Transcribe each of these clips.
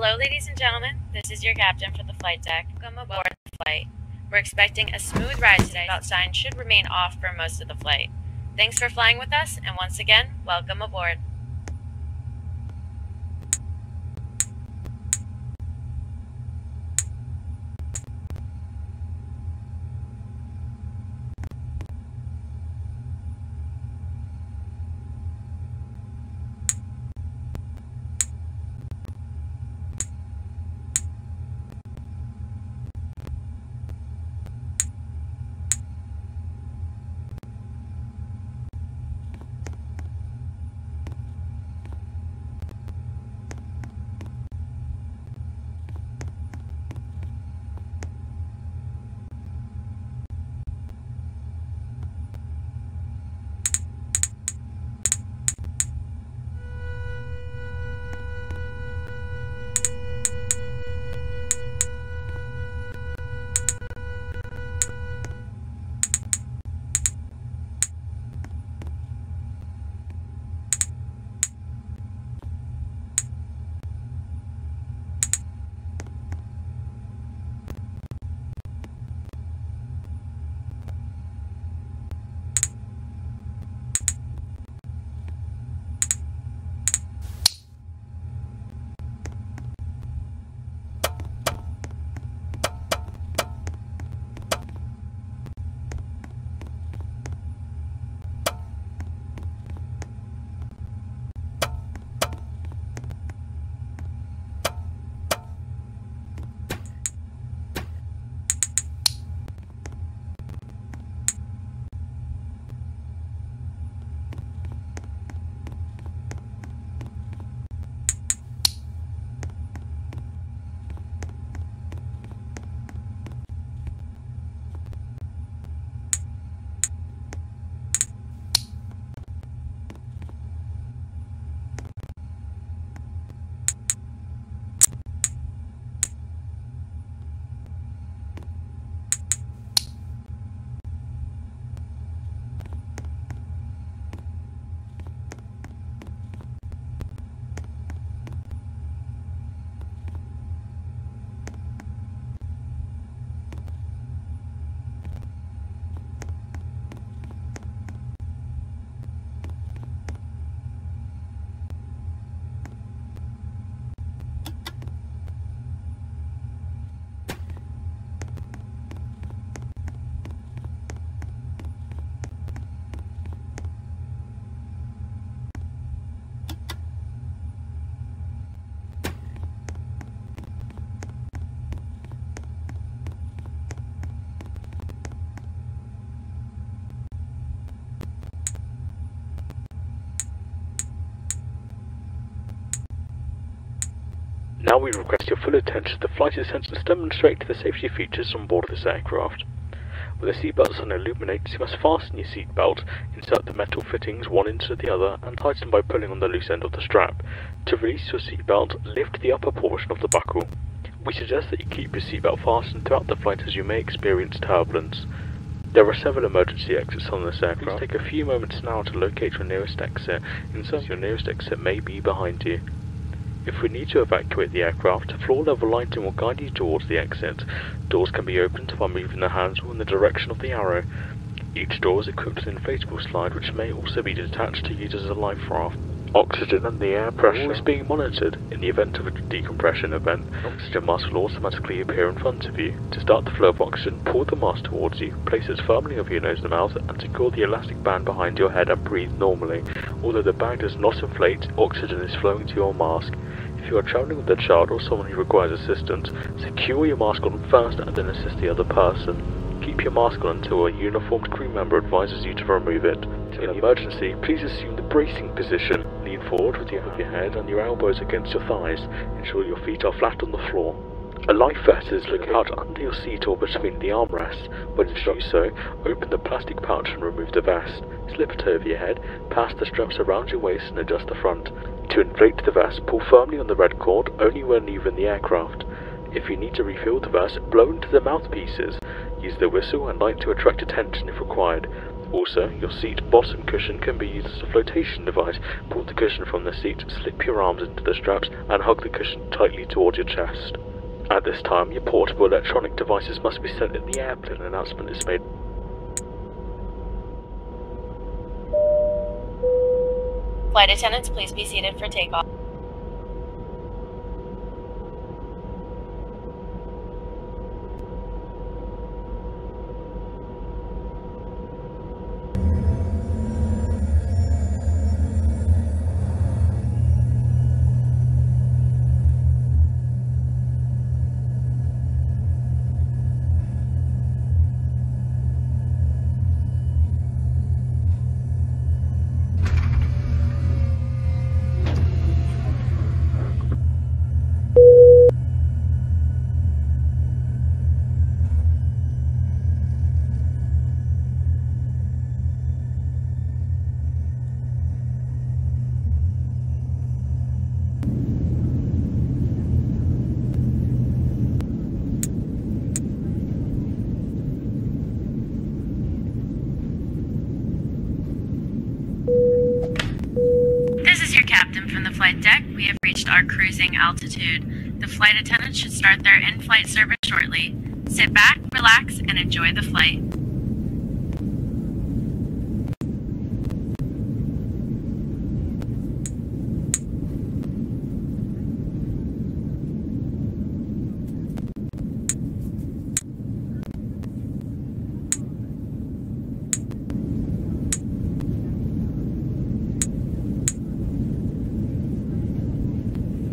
Hello, ladies and gentlemen. This is your captain for the flight deck. Welcome aboard the flight. We're expecting a smooth ride today. Seatbelt sign should remain off for most of the flight. Thanks for flying with us, and once again, welcome aboard. Now we request your full attention the flight attendants demonstrate the safety features on board this aircraft. With the seatbelt sign illuminates, you must fasten your seatbelt, insert the metal fittings one into the other, and tighten by pulling on the loose end of the strap. To release your seatbelt, lift the upper portion of the buckle. We suggest that you keep your seatbelt fastened throughout the flight as you may experience turbulence. There are several emergency exits on this aircraft. Please take a few moments now to locate your nearest exit, and some your nearest exit may be behind you. If we need to evacuate the aircraft, floor level lighting will guide you towards the exit. Doors can be opened by moving the handle in the direction of the arrow. Each door is equipped with an inflatable slide which may also be detached to use as a life raft. Oxygen and the air pressure is being monitored. In the event of a decompression event, oxygen mask will automatically appear in front of you. To start the flow of oxygen, pull the mask towards you, place it firmly over your nose and mouth, and secure the elastic band behind your head and breathe normally. Although the bag does not inflate, oxygen is flowing to your mask. If you are traveling with a child or someone who requires assistance, secure your mask on first and then assist the other person. Keep your mask on until a uniformed crew member advises you to remove it. In an emergency, please assume the bracing position. Lean forward with with your head and your elbows against your thighs. Ensure your feet are flat on the floor. A life vest is located out under your seat or between the armrests. When you do so, open the plastic pouch and remove the vest. Slip it over your head, pass the straps around your waist and adjust the front. To inflate the vest, pull firmly on the red cord only when leaving the aircraft. If you need to refill the vest, blow into the mouthpieces. Use the whistle and light to attract attention if required. Also, your seat bottom cushion can be used as a flotation device. Pull the cushion from the seat, slip your arms into the straps, and hug the cushion tightly towards your chest. At this time, your portable electronic devices must be sent in the airplane announcement is made. Flight attendants, please be seated for takeoff. Altitude. The flight attendants should start their in flight service shortly. Sit back, relax, and enjoy the flight.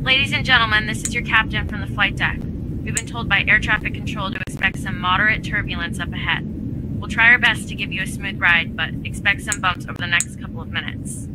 Ladies and gentlemen, this is your captain from the flight deck. We've been told by air traffic control to expect some moderate turbulence up ahead. We'll try our best to give you a smooth ride, but expect some bumps over the next couple of minutes.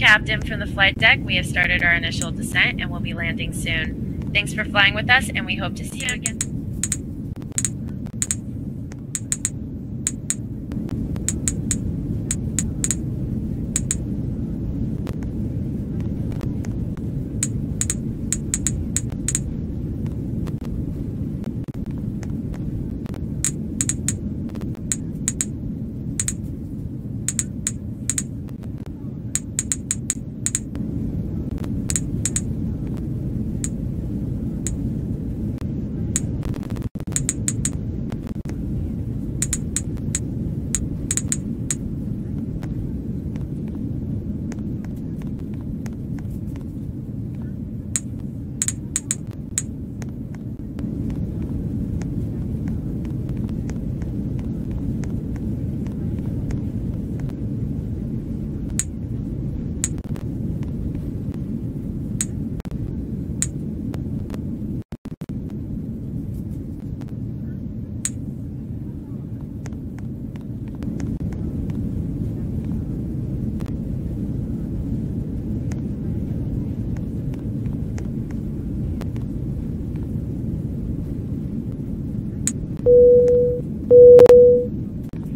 Captain from the flight deck. We have started our initial descent and will be landing soon. Thanks for flying with us, and we hope to see you again.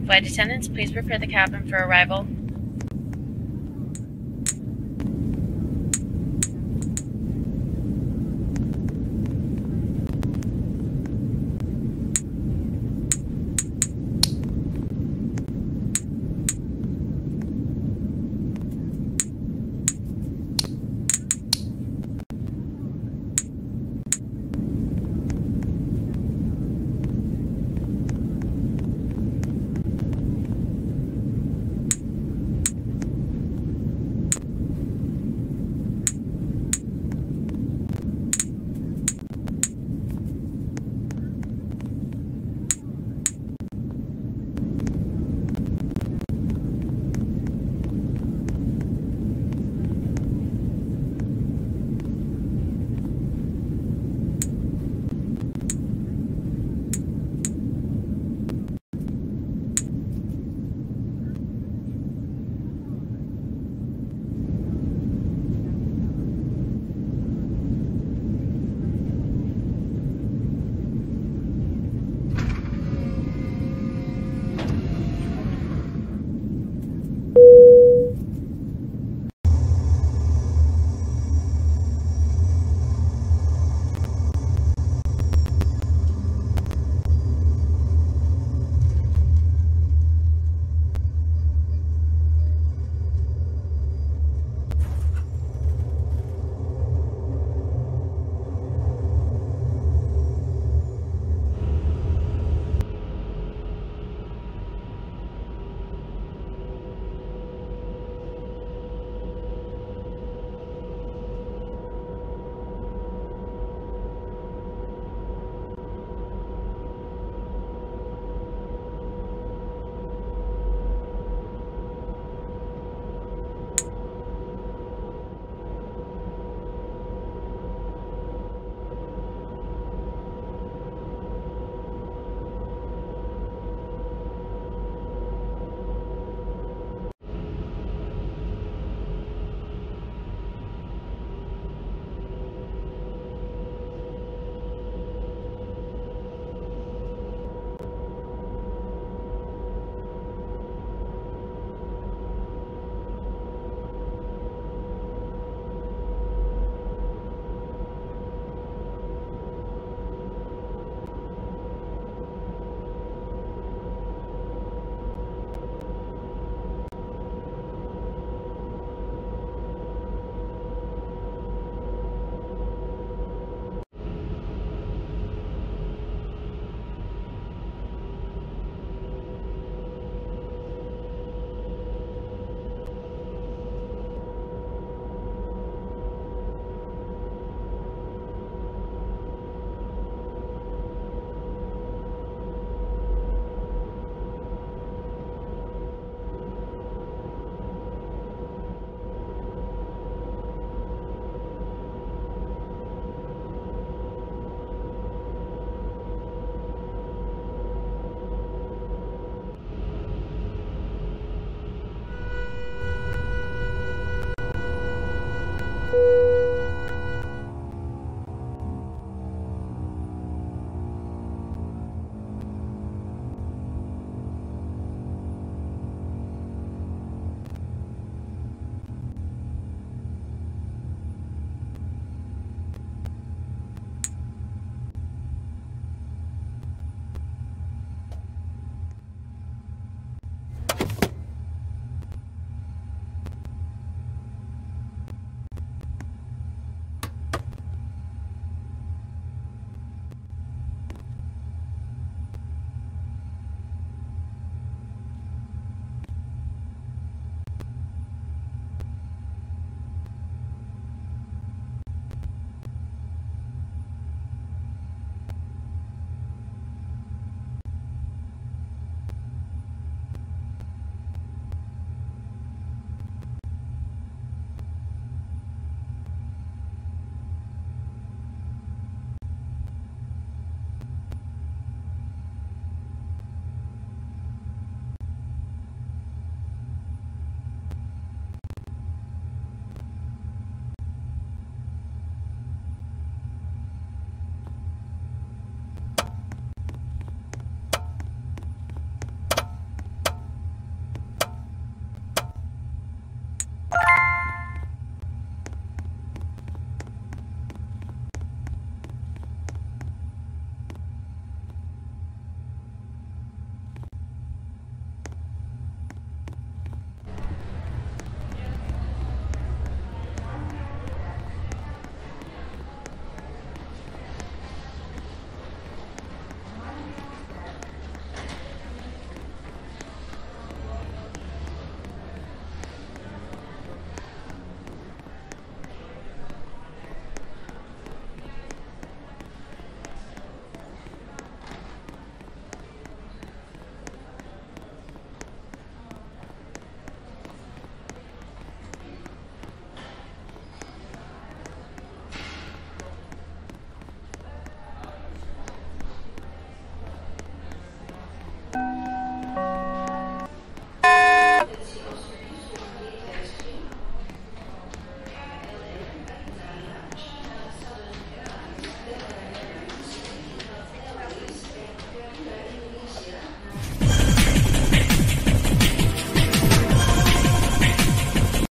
Flight attendants, please prepare the cabin for arrival.